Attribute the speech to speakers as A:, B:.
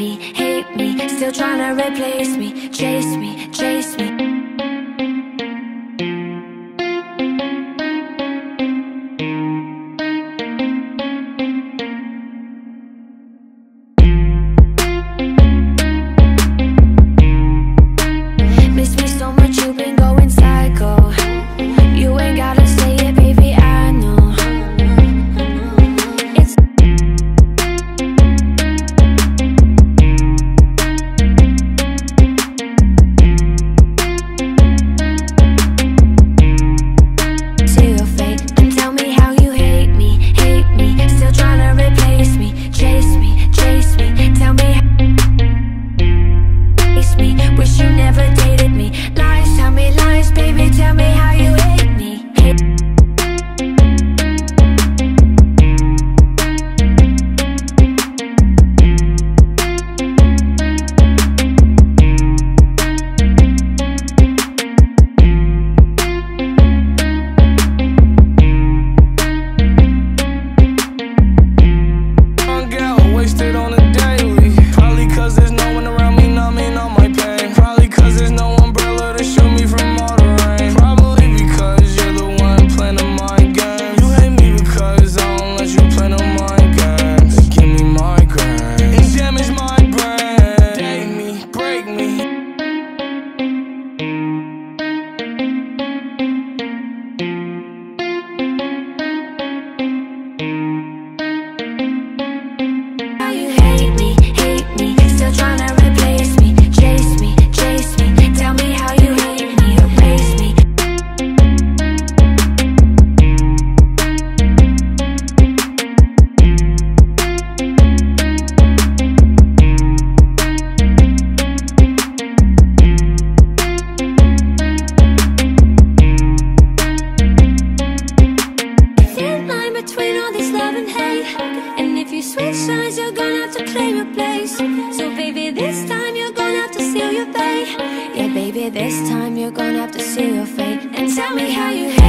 A: me, hate me. Still trying to replace me, chase me, chase me. claim your place. So baby, this time you're gonna have to seal your fate. Yeah, baby, this time you're gonna have to seal your fate. And tell me how you